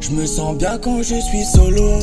Je me sens bien quand je suis solo.